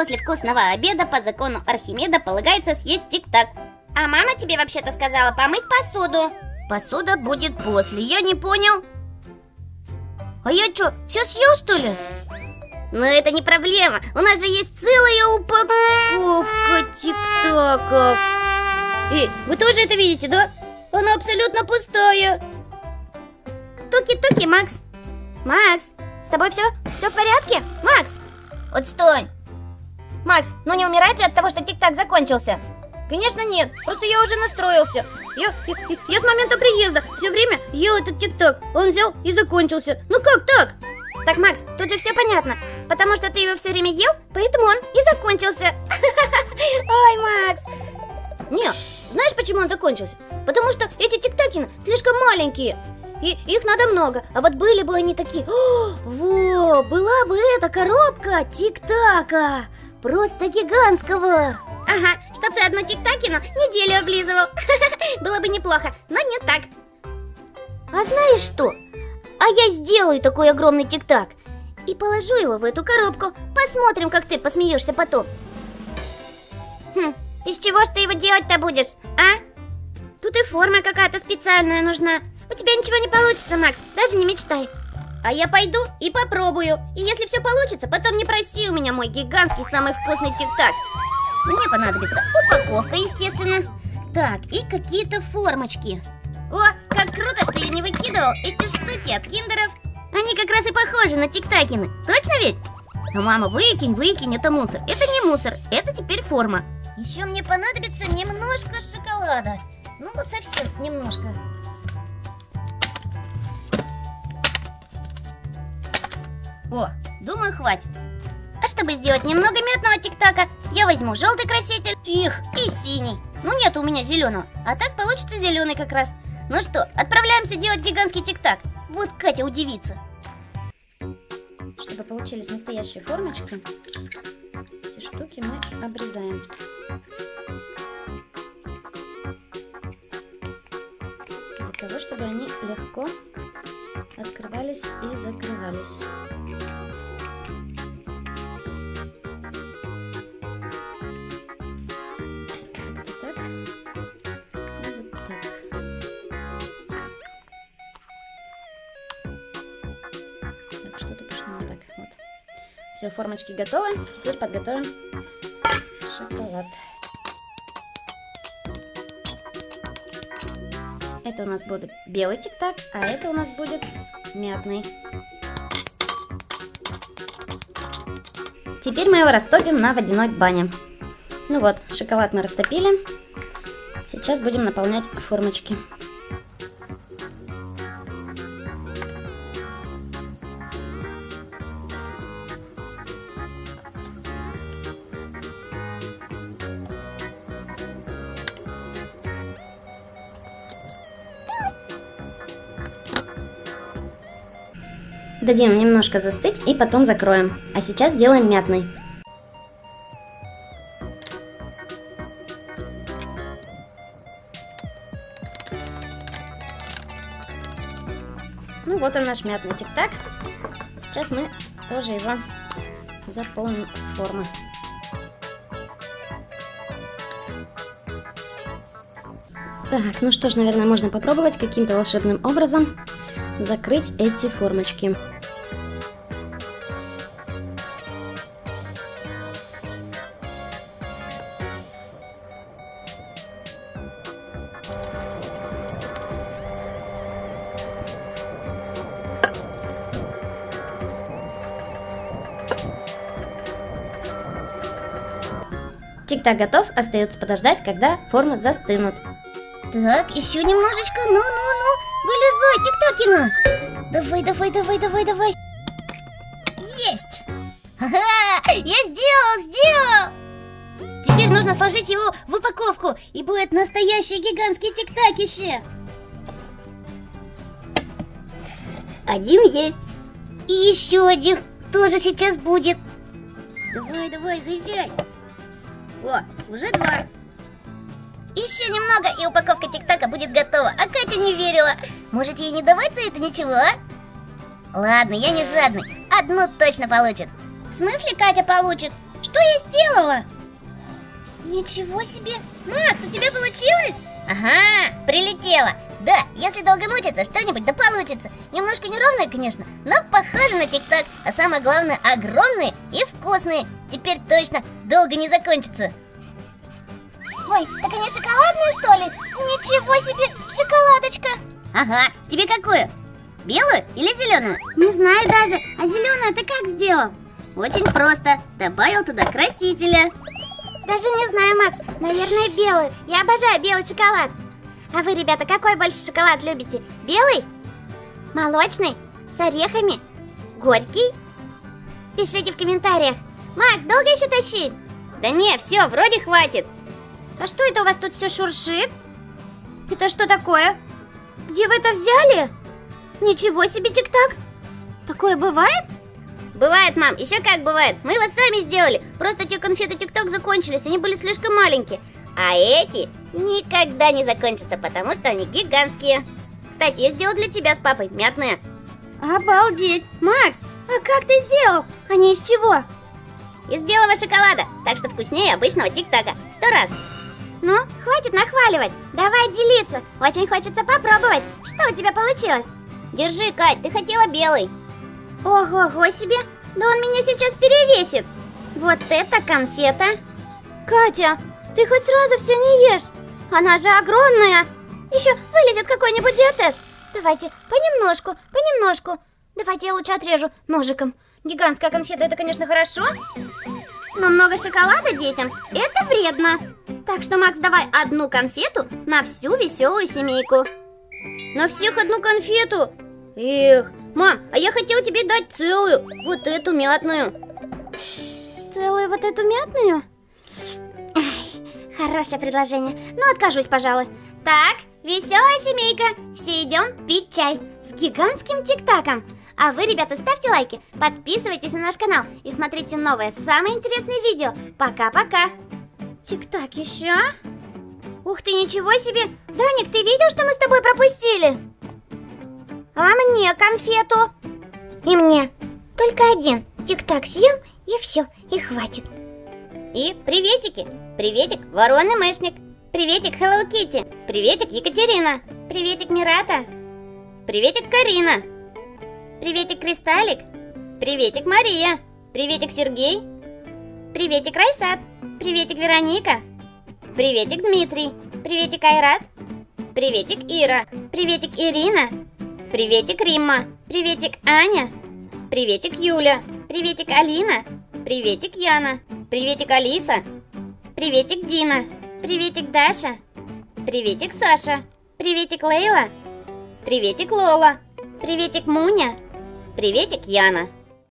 после вкусного обеда по закону Архимеда полагается съесть тик-так. А мама тебе вообще-то сказала помыть посуду. Посуда будет после, я не понял. А я что, все съел что ли? Но это не проблема, у нас же есть целая упаковка тик-таков. Эй, вы тоже это видите, да? Она абсолютно пустая. Туки-туки, Макс. Макс, с тобой все? Все в порядке? Макс! Отстань! Макс, ну не умирать же от того, что тик-так закончился? Конечно нет, просто я уже настроился. Я, я, я с момента приезда все время ел этот тик-так. Он взял и закончился. Ну как так? Так, Макс, тут же все понятно. Потому что ты его все время ел, поэтому он и закончился. Ой, Макс. Не, знаешь, почему он закончился? Потому что эти тик-таки слишком маленькие. И их надо много, а вот были бы они такие О, Во, была бы эта коробка тик-така Просто гигантского Ага, чтоб ты одну тик-такину неделю облизывал Было бы неплохо, но не так А знаешь что? А я сделаю такой огромный тик-так И положу его в эту коробку Посмотрим, как ты посмеешься потом Хм, из чего ж ты его делать-то будешь, а? Тут и форма какая-то специальная нужна у тебя ничего не получится, Макс, даже не мечтай. А я пойду и попробую. И если все получится, потом не проси у меня мой гигантский самый вкусный тик-так. Мне понадобится упаковка, естественно. Так, и какие-то формочки. О, как круто, что я не выкидывал эти штуки от киндеров. Они как раз и похожи на тик-такины. Точно ведь? Но мама, выкинь, выкинь, это мусор. Это не мусор, это теперь форма. Еще мне понадобится немножко шоколада. Ну, совсем немножко. О, думаю, хватит. А чтобы сделать немного мятного тик-така, я возьму желтый краситель, их, и синий. Ну нет у меня зеленого, а так получится зеленый как раз. Ну что, отправляемся делать гигантский тик-так. Вот Катя удивится. Чтобы получились настоящие формочки, эти штуки мы обрезаем. Для того, чтобы они легко открывались и закрывались. Все, формочки готовы. Теперь подготовим шоколад. Это у нас будет белый тик-так, а это у нас будет мятный. Теперь мы его растопим на водяной бане. Ну вот, шоколад мы растопили. Сейчас будем наполнять формочки. Дадим немножко застыть и потом закроем. А сейчас сделаем мятный. Ну вот он наш мятный тик-так. Сейчас мы тоже его заполним в форму. Так, ну что ж, наверное, можно попробовать каким-то волшебным образом закрыть эти формочки. Тик-так готов, остается подождать, когда формы застынут. Так, еще немножечко, ну-ну-ну, вылезай, Тик-такина. Давай, давай, давай, давай, давай. Есть! Ага, я сделал, сделал! Теперь нужно сложить его в упаковку, и будет настоящий гигантский тик-такище. Один есть. И еще один тоже сейчас будет. Давай, давай, заезжай. О, уже два. Еще немного, и упаковка тик-така будет готова. А Катя не верила. Может, ей не давать за это ничего, а? Ладно, я не жадный. Одну точно получит. В смысле Катя получит? Что я сделала? Ничего себе! Макс, у тебя получилось? Ага, прилетела. Да, если долго мучиться, что-нибудь да получится. Немножко неровные, конечно, но похоже на тик-так. А самое главное, огромные и вкусные. Теперь точно долго не закончится. Ой, так они шоколадные, что ли? Ничего себе, шоколадочка. Ага, тебе какую? Белую или зеленую? Не знаю даже. А зеленую ты как сделал? Очень просто. Добавил туда красителя. Даже не знаю, Макс. Наверное, белую. Я обожаю белый шоколад. А вы, ребята, какой больше шоколад любите? Белый? Молочный? С орехами? Горький? Пишите в комментариях. Макс, долго еще тащить? Да не, все, вроде хватит. А что это у вас тут все шуршит? Это что такое? Где вы это взяли? Ничего себе тик-так. Такое бывает? Бывает, мам, еще как бывает. Мы его сами сделали. Просто те конфеты тик-так закончились, они были слишком маленькие. А эти никогда не закончатся, потому что они гигантские. Кстати, я сделал для тебя с папой мятные. Обалдеть! Макс, а как ты сделал? Они из чего? Из белого шоколада, так что вкуснее обычного тик-така. Сто раз. Ну, хватит нахваливать. Давай делиться. Очень хочется попробовать. Что у тебя получилось? Держи, Кать, ты хотела белый. Ого-го себе. Да он меня сейчас перевесит. Вот это конфета. Катя, ты хоть сразу все не ешь? Она же огромная. Еще вылезет какой-нибудь диатез. Давайте понемножку, понемножку. Давайте я лучше отрежу ножиком. Гигантская конфета, это, конечно, хорошо. Но много шоколада детям – это вредно. Так что, Макс, давай одну конфету на всю веселую семейку. На всех одну конфету? Эх, мам, а я хотел тебе дать целую, вот эту мятную. Целую вот эту мятную? Хорошее предложение, но откажусь, пожалуй. Так, веселая семейка, все идем пить чай с гигантским тик-таком. А вы, ребята, ставьте лайки, подписывайтесь на наш канал и смотрите новые, самые интересные видео. Пока-пока. Тик-так еще? Ух ты, ничего себе! Даник, ты видел, что мы с тобой пропустили? А мне конфету? И мне. Только один. Тик-так съем, и все, и хватит. И приветики. Приветик, ворон мышник. Приветик, Hello Kitty. Приветик, Екатерина. Приветик, Мирата. Приветик, Карина. Приветик, Кристаллик. Приветик, Мария. Приветик, Сергей. Приветик, Райсат. Приветик, Вероника. Приветик, Дмитрий. Приветик, Айрат. Приветик, Ира. Приветик, Ирина. Приветик, Римма. Приветик, Аня. Приветик, Юля. Приветик, Алина. Приветик, Яна. Приветик, Алиса. Приветик, Дина. Приветик, Даша. Приветик, Саша. Приветик, Лейла. Приветик, Лола. Приветик, Муня. Приветик, Яна.